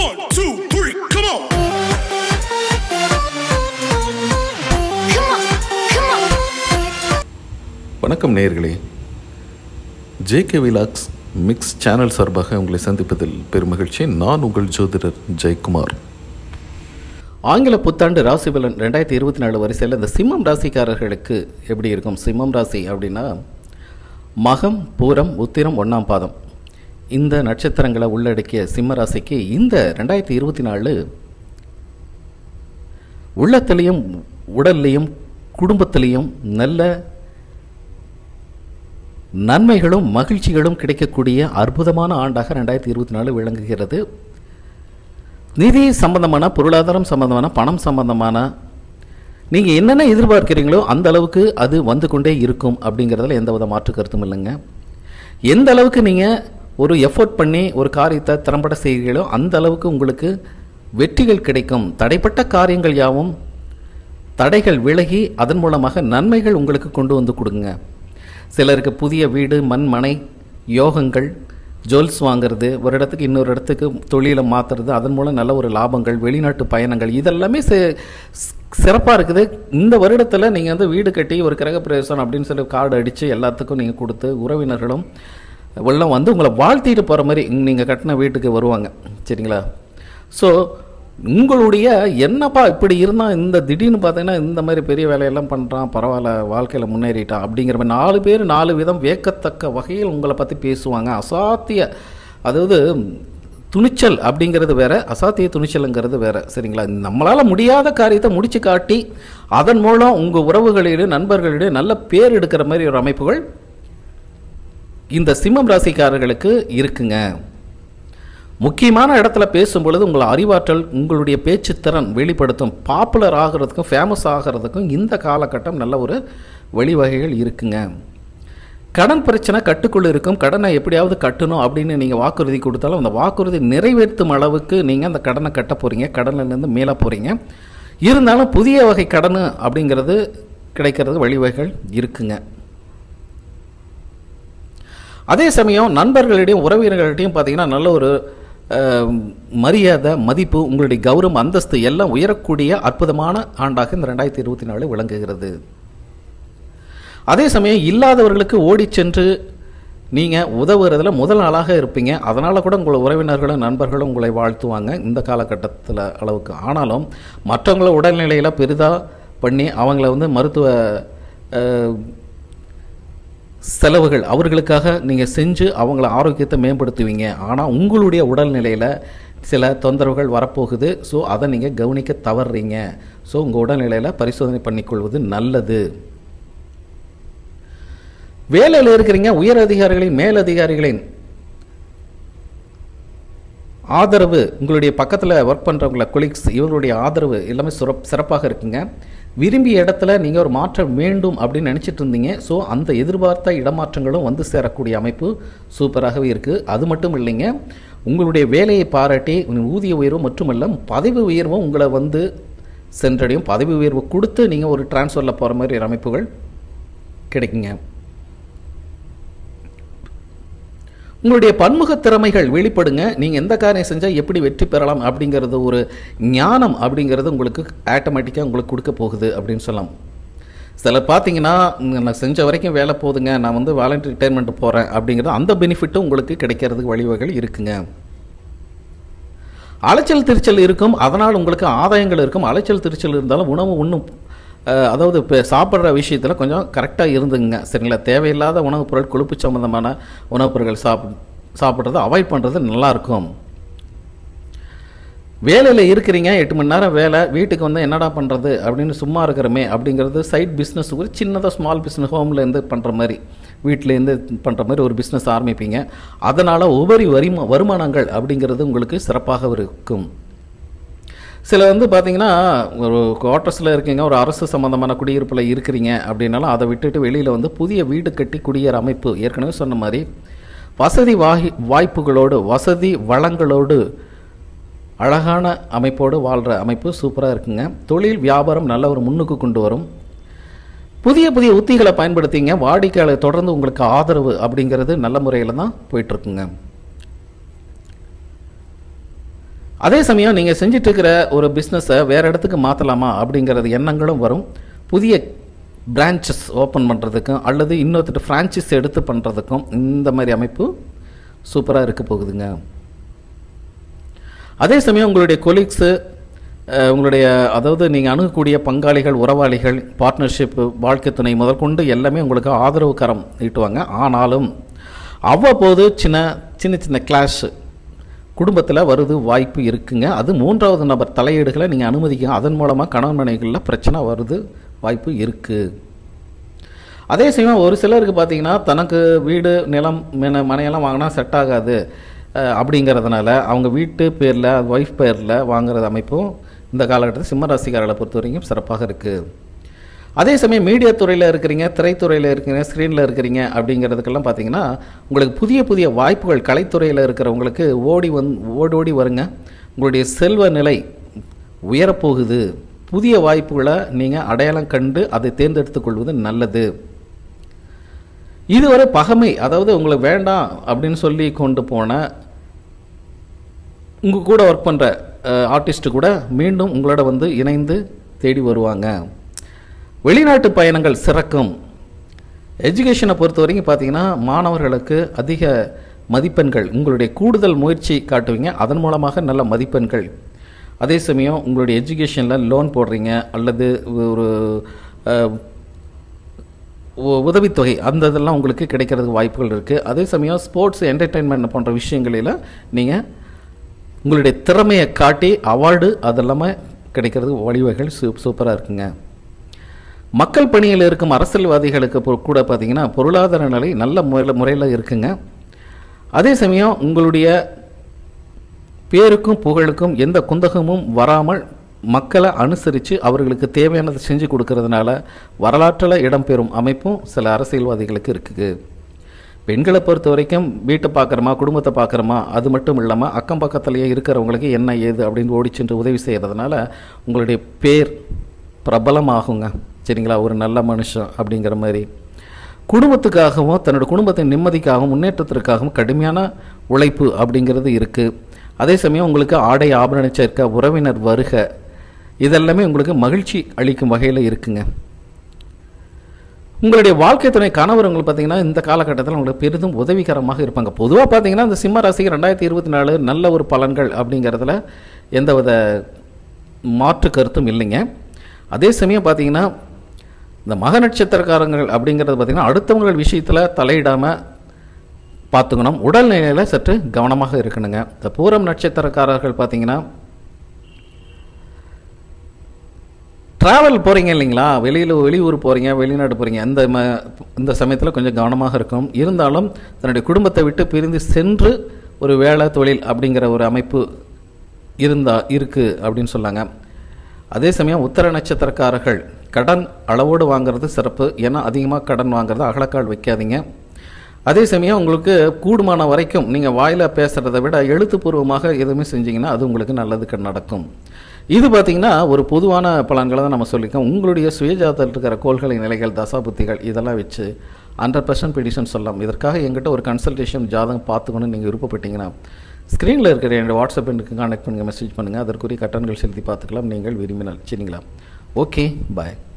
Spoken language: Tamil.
One, two, three, come on. Come on, come on. வணக்கம் நேயர்களே. ஜேகே விலாக்ஸ் மிக்ஸ் சேனல் சார்பாக உங்களை சந்திப்பதில் பெருமகிழ்ச்சி. நான் உங்கள் ஜோதிடர் ஜெயக்குமார். ஆங்கில புத்தாண்டு ராசி பலன் ரெண்டாயிரத்தி இருபத்தி நாலு வரிசையில் இந்த சிம்மம் ராசிக்காரர்களுக்கு எப்படி இருக்கும்? சிம்மம் ராசி அப்படின்னா மகம் பூரம் உத்திரம் ஒன்றாம் பாதம். இந்த நட்சத்திரங்களை உள்ளடக்கிய சிம்மராசிக்கு இந்த ரெண்டாயிரத்தி இருபத்தி நாலு உள்ளத்திலையும் உடல்லையும் குடும்பத்திலையும் நல்ல நன்மைகளும் மகிழ்ச்சிகளும் கிடைக்கக்கூடிய அற்புதமான ஆண்டாக ரெண்டாயிரத்தி இருபத்தி நாலு விளங்குகிறது. நிதி சம்பந்தமான பொருளாதாரம் சம்பந்தமான பணம் சம்பந்தமான நீங்கள் என்னென்ன எதிர்பார்க்கிறீங்களோ அந்த அளவுக்கு அது வந்து கொண்டே இருக்கும் அப்படிங்கிறதுல எந்த வித மாற்று கருத்தும் இல்லைங்க. எந்த அளவுக்கு நீங்கள் ஒரு எஃபோர்ட் பண்ணி ஒரு காரியத்தை திறம்பட செய்கிறீங்களோ அந்த அளவுக்கு உங்களுக்கு வெற்றிகள் கிடைக்கும். தடைப்பட்ட காரியங்கள் யாவும் தடைகள் விலகி அதன் மூலமாக நன்மைகள் உங்களுக்கு கொண்டு வந்து கொடுங்க. சிலருக்கு புதிய வீடு மண்மனை யோகங்கள் ஜுவல்ஸ் வாங்கிறது ஒரு இடத்துக்கு இன்னொரு இடத்துக்கு தொழிலை மாற்றுறது அதன் மூலம் நல்ல ஒரு லாபங்கள் வெளிநாட்டு பயணங்கள் இதெல்லாமே சிறப்பாக இருக்குது. இந்த வருடத்தில் நீங்கள் வந்து வீடு கட்டி ஒரு கிரகப்பிரவேசம் அப்படின்னு சொல்லி கார்டு அடித்து எல்லாத்துக்கும் நீங்கள் கொடுத்து உறவினர்களும் எல்லாம் வந்து உங்களை வாழ்த்திட்டு போகிற மாதிரி நீங்கள் கட்டின வீட்டுக்கு வருவாங்க. சரிங்களா? ஸோ உங்களுடைய என்னப்பா இப்படி இருந்தால் இந்த திடீர்னு பார்த்தீங்கன்னா இந்த மாதிரி பெரிய வேலையெல்லாம் பண்ணுறான் பரவாயில்ல வாழ்க்கையில் முன்னேறிட்டான் அப்படிங்கிற மாதிரி நாலு பேர் நாலு விதம் வியக்கத்தக்க வகையில் உங்களை பற்றி பேசுவாங்க. அசாத்திய அதாவது துணிச்சல் அப்படிங்கிறது வேற அசாத்திய துணிச்சலுங்கிறது வேற. சரிங்களா? நம்மளால் முடியாத காரியத்தை முடிச்சு காட்டி அதன் மூலம் உங்கள் உறவுகளிடையே நண்பர்களிடையே நல்ல பேர் எடுக்கிற மாதிரி ஒரு அமைப்புகள் இந்த சிம்மம் ராசிக்காரர்களுக்கு இருக்குங்க. முக்கியமான இடத்துல பேசும் பொழுது உங்கள் அறிவாற்றல் உங்களுடைய பேச்சுத்திறன் வெளிப்படுத்தும் பாப்புலர் ஆகிறதுக்கும் ஃபேமஸ் ஆகிறதுக்கும் இந்த காலகட்டம் நல்ல ஒரு வழிவகைகள் இருக்குங்க. கடன் பிரச்சனை கட்டுக்குள்ள இருக்கும். கடனை எப்படியாவது கட்டணும் அப்படின்னு நீங்கள் வாக்குறுதி கொடுத்தாலும் அந்த வாக்குறுதி நிறைவேற்றும் அளவுக்கு நீங்கள் அந்த கடனை கட்ட போகிறீங்க கடன்லேருந்து மேலே போகிறீங்க இருந்தாலும் புதிய வகை கடன் அப்படிங்கிறது கிடைக்கிறது வழிவகைகள் இருக்குங்க. அதே சமயம் நண்பர்களிடையும் உறவினர்களிடையும் பார்த்தீங்கன்னா நல்ல ஒரு மரியாதை மதிப்பு உங்களுடைய கௌரவம் அந்தஸ்து எல்லாம் உயரக்கூடிய அற்புதமான ஆண்டாக இந்த ரெண்டாயிரத்தி இருபத்தி நாலு விளங்குகிறது. அதே சமயம் இல்லாதவர்களுக்கு ஓடி சென்று நீங்கள் உதவுறதுல முதல் ஆளாக இருப்பீங்க. அதனால் கூட உங்கள் உறவினர்களும் நண்பர்களும் உங்களை வாழ்த்துவாங்க இந்த காலகட்டத்தில் அளவுக்கு. ஆனாலும் மற்றவங்கள உடல்நிலையில் பெரிதாக பண்ணி அவங்கள வந்து மருத்துவ செலவுகள் அவர்களுக்காக நீங்கள் செஞ்சு அவங்கள ஆரோக்கியத்தை மேம்படுத்துவீங்க. ஆனால் உங்களுடைய உடல்நிலையில் சில தொந்தரவுகள் வரப்போகுது. ஸோ அதை நீங்கள் கவனிக்க தவறுறீங்க ஸோ உங்கள் உடல்நிலையில் பரிசோதனை பண்ணிக்கொள்வது நல்லது. வேலையில் இருக்கிறீங்க உயர் அதிகாரிகளின் மேலதிகாரிகளின் ஆதரவு உங்களுடைய பக்கத்தில் ஒர்க் பண்ணுறவங்கள கொலீக்ஸ் இவங்களுடைய ஆதரவு எல்லாமே சிறப் சிறப்பாக இருக்குங்க. விரும்பிய இடத்துல நீங்கள் ஒரு மாற்றம் வேண்டும் அப்படின்னு நினச்சிட்டு இருந்தீங்க. ஸோ அந்த எதிர்பார்த்த இடமாற்றங்களும் வந்து சேரக்கூடிய அமைப்பு சூப்பராகவே இருக்குது அது மட்டும் இல்லைங்க உங்களுடைய வேலையை பாராட்டி ஊதிய உயர்வு மட்டுமல்ல பதவி உயர்வும் உங்களை வந்து சென்றடையும். பதவி உயர்வு கொடுத்து நீங்கள் ஒரு டிரான்ஸ்ஃபரில் போகிற மாதிரி அமைப்புகள் கிடைக்குங்க. உங்களுடைய பன்முக திறமைகள் வெளிப்படுங்க. நீங்கள் எந்த காரியம் செஞ்சால் எப்படி வெற்றி பெறலாம் அப்படிங்கிறது ஒரு ஞானம் அப்படிங்கிறது உங்களுக்கு ஆட்டோமேட்டிக்காக உங்களுக்கு கொடுக்க போகுது அப்படின்னு சொல்லலாம். சிலர் பார்த்தீங்கன்னா நான் செஞ்ச வரைக்கும் வேலை போகுதுங்க நான் வந்து வாலண்டரி ரிட்டைர்மெண்ட் போகிறேன் அப்படிங்கிறது அந்த பெனிஃபிட்டும் உங்களுக்கு கிடைக்கிறதுக்கு வழிவகைகள் இருக்குங்க. அலைச்சல் திருச்சல் இருக்கும். அதனால் உங்களுக்கு ஆதாயங்கள் இருக்கும். அலைச்சல் திருச்சல் இருந்தாலும் உணவு ஒன்றும் அதாவது இப்போ சாப்பிட்ற விஷயத்தில் கொஞ்சம் கரெக்டாக இருந்துங்க சரிங்களா? தேவையில்லாத உணவுப் பொருள் கொழுப்பு சம்மந்தமான உணவுப் பொருட்கள் சாப் சாப்பிட்றத அவாய்ட் பண்ணுறது நல்லாயிருக்கும் வேலையில் இருக்கிறீங்க எட்டு மணி நேரம் வேலை வீட்டுக்கு வந்து என்னடா பண்ணுறது அப்படின்னு சும்மா இருக்கிறோமே அப்படிங்கிறது சைட் பிஸ்னஸ் ஒரு சின்னதாக ஸ்மால் பிஸ்னஸ் ஹோம்லேருந்து பண்ணுற மாதிரி வீட்டிலேருந்து பண்ணுற மாதிரி ஒரு பிஸ்னஸ் ஆரம்பிப்பீங்க. அதனால் உபரி வரிமா வருமானங்கள் அப்படிங்கிறது உங்களுக்கு சிறப்பாக இருக்கும். சில வந்து பார்த்தீங்கன்னா ஒரு குவார்ட்டர்ஸில் இருக்கீங்க ஒரு அரசு சம்மந்தமான குடியிருப்பில் இருக்கிறீங்க அப்படின்னாலும் அதை விட்டுட்டு வெளியில் வந்து புதிய வீடு கட்டி குடியேற அமைப்பு ஏற்கனவே சொன்ன மாதிரி வசதி வாகி வாய்ப்புகளோடு வசதி வளங்களோடு அழகான அமைப்போடு வாழ்கிற அமைப்பு சூப்பராக இருக்குங்க. தொழில் வியாபாரம் நல்ல ஒரு முன்னுக்கு கொண்டு வரும். புதிய புதிய உத்திகளை பயன்படுத்திங்க. வாடிக்கையாளர் தொடர்ந்து உங்களுக்கு ஆதரவு அப்படிங்கிறது நல்ல முறையில் தான் போயிட்டுருக்குங்க அதே சமயம் நீங்கள் செஞ்சிட்ருக்கிற ஒரு பிஸ்னஸை வேறு இடத்துக்கு மாற்றலாமா அப்படிங்கிறது எண்ணங்களும் வரும். புதிய பிரான்ச்சஸ் ஓப்பன் பண்ணுறதுக்கும் அல்லது இன்னொருத்தர் ஃப்ரான்ச்சைஸ் எடுத்து பண்ணுறதுக்கும் இந்த மாதிரி அமைப்பு சூப்பராக இருக்க போகுதுங்க. அதே சமயம் உங்களுடைய கொலீக்ஸு உங்களுடைய அதாவது நீங்கள் அணுகக்கூடிய பங்காளிகள் உறவாளிகள் பார்ட்னர்ஷிப்பு வாழ்க்கை துணை முதற்கொண்டு எல்லாமே உங்களுக்கு ஆதரவு கரம் நீட்டுவாங்க. ஆனாலும் அவ்வப்போது சின்ன சின்ன சின்ன கிளாஷ் குடும்பத்தில் வருது வாய்ப்பு இருக்குங்க. அது மூன்றாவது நபர் தலையீடுகளை நீங்கள் அனுமதிக்க அதன் மூலமாக கணவன் மனைவிகளில் பிரச்சனை வருது வாய்ப்பு இருக்குது அதே சமயம் ஒரு சிலருக்கு பார்த்தீங்கன்னா தனக்கு வீடு நிலம் மென மனையெல்லாம் வாங்கினா செட் ஆகாது அப்படிங்கிறதுனால அவங்க வீட்டு பேரில் ஒய்ஃப் பேரில் வாங்குறது அமைப்பும் இந்த காலகட்டத்தில் சிம்ம ராசிக்காரர்களை பொறுத்த வரைக்கும் சிறப்பாக இருக்குது அதே சமயம் மீடியா துறையில் இருக்கிறீங்க திரைத்துறையில் இருக்கிறீங்க ஸ்க்ரீனில் இருக்கிறீங்க அப்படிங்கிறதுக்கெல்லாம் பார்த்தீங்கன்னா உங்களுக்கு புதிய புதிய வாய்ப்புகள் கலைத்துறையில் இருக்கிறவங்களுக்கு ஓடி வந் ஓடி ஓடி வருங்க. உங்களுடைய செல்வ நிலை உயரப்போகுது. புதிய வாய்ப்புகளை நீங்கள் அடையாளம் கண்டு அதை தேர்ந்தெடுத்துக் கொள்வது நல்லது. இதுவரை பகமை அதாவது உங்களுக்கு வேண்டாம் அப்படின்னு சொல்லி கொண்டு போன உங்கள் கூட ஒர்க் பண்ணுற ஆர்டிஸ்ட்டு கூட மீண்டும் உங்களோட வந்து இணைந்து தேடி வருவாங்க. வெளிநாட்டு பயணங்கள் சிறக்கும். எஜுகேஷனை பொறுத்த வரைக்கும் பார்த்தீங்கன்னா மாணவர்களுக்கு அதிக மதிப்பெண்கள் உங்களுடைய கூடுதல் முயற்சி காட்டுவீங்க. அதன் மூலமாக நல்ல மதிப்பெண்கள். அதே சமயம் உங்களுடைய எஜுகேஷனில் லோன் போடுறீங்க அல்லது ஒரு உதவித்தொகை அந்த இதெல்லாம் உங்களுக்கு கிடைக்கிறதுக்கு வாய்ப்புகள் இருக்குது அதே சமயம் ஸ்போர்ட்ஸ் என்டர்டெயின்மெண்ட் போன்ற விஷயங்களில் நீங்கள் உங்களுடைய திறமையை காட்டி அவார்டு அதெல்லாமே கிடைக்கிறதுக்கு வழிவகைகள் சூ சூப்பராக இருக்குங்க. மக்கள் பணியில் இருக்கும் அரசியல்வாதிகளுக்கு கூட பார்த்தீங்கன்னா பொருளாதார நிலை நல்ல முறையில் முறையில் இருக்குங்க. அதே சமயம் உங்களுடைய பேருக்கும் புகழுக்கும் எந்த குந்தகமும் வராமல் மக்களை அனுசரித்து அவர்களுக்கு தேவையானதை செஞ்சு கொடுக்கறதுனால வரலாற்றில் இடம்பெறும் அமைப்பும் சில அரசியல்வாதிகளுக்கு இருக்குது. பெண்களை பொறுத்த வரைக்கும் வீட்டை பார்க்குறோமா குடும்பத்தை பார்க்குறோமா அது மட்டும் இல்லாமல் அக்கம் பக்கத்துலேயே இருக்கிறவங்களுக்கு என்ன ஏது அப்படின்னு ஓடி சென்று உதவி செய்கிறதுனால உங்களுடைய பேர் பிரபலமாகுங்க. சரிங்களா? ஒரு நல்ல மனுஷன் அப்படிங்கிற மாதிரி. குடும்பத்துக்காகவும் தன்னோட குடும்பத்தின் நிம்மதிக்காகவும் முன்னேற்றத்திற்காகவும் கடுமையான உழைப்பு அப்படிங்கிறது இருக்குது அதே சமயம் உங்களுக்கு ஆடை ஆபரண சேர்க்க உறவினர் வருக இதெல்லாமே உங்களுக்கு மகிழ்ச்சி அளிக்கும் வகையில் இருக்குங்க. உங்களுடைய வாழ்க்கை துணை கணவர் உங்களுக்கு பார்த்தீங்கன்னா இந்த காலகட்டத்தில் உங்களுக்கு பெரிதும் உதவிகரமாக இருப்பாங்க. பொதுவாக பார்த்தீங்கன்னா இந்த சிம்ம ராசிக்கு ரெண்டாயிரத்தி இருபத்தி நாலு நல்ல ஒரு பலன்கள் அப்படிங்கிறதுல எந்தவித மாற்று கருத்தும் இல்லைங்க. அதே சமயம் பார்த்தீங்கன்னா இந்த மக நட்சத்திரக்காரங்கள் அப்படிங்கிறது பார்த்தீங்கன்னா அடுத்தவங்கள் விஷயத்தில் தலையிடாமல் பார்த்துக்கணும். உடல்நிலையில் சற்று கவனமாக இருக்கணுங்க. இந்த பூரம் நட்சத்திரக்காரர்கள் பார்த்தீங்கன்னா ட்ராவல் போகிறீங்க இல்லைங்களா? வெளியில் வெளியூர் போகிறீங்க வெளிநாடு போகிறீங்க இந்த ம இந்த சமயத்தில் கொஞ்சம் கவனமாக இருக்கும். இருந்தாலும் தன்னுடைய குடும்பத்தை விட்டு பிரிந்து சென்று ஒரு வேலை தொழில் அப்படிங்கிற ஒரு அமைப்பு இருந்தால் இருக்குது அப்படின்னு சொன்னாங்க. அதே சமயம் உத்தர நட்சத்திரக்காரர்கள் கடன் அளவோடு வாங்குறது சிறப்பு. ஏன்னா அதிகமாக கடன் வாங்குறது அகலக்கால் வைக்காதீங்க. அதே சமயம் உங்களுக்கு கூடுமான வரைக்கும் நீங்கள் வாயில் பேசுகிறத விட எழுத்துப்பூர்வமாக எதுவுமே செஞ்சீங்கன்னா அது உங்களுக்கு நல்லதுக்கு நடக்கும். இது பார்த்தீங்கன்னா ஒரு பொதுவான பலன்களை தான் நம்ம சொல்லியிருக்கோம். உங்களுடைய சுயஜாதத்தில் இருக்கிற கோள்களை நிலைகள் தசாபுத்திகள் இதெல்லாம் வச்சு ஹண்ட்ரட் பர்சன்ட் பெடிஷன் சொல்லலாம். இதற்காக எங்கிட்ட ஒரு கன்சல்டேஷன் ஜாதகம் பார்த்துக்கணும்னு நீங்கள் விருப்பப்பட்டீங்கன்னா ஸ்க்ரீனில் இருக்கிற என்னோட வாட்ஸ்அப் எண்ணுக்கு கான்டாக்ட் பண்ணுங்கள் மெசேஜ் பண்ணுங்கள் அதற்குரிய கட்டணங்கள் செலுத்தி பார்த்துக்கலாம். நீங்கள் விரும்பினால். சரிங்களா? okay bye.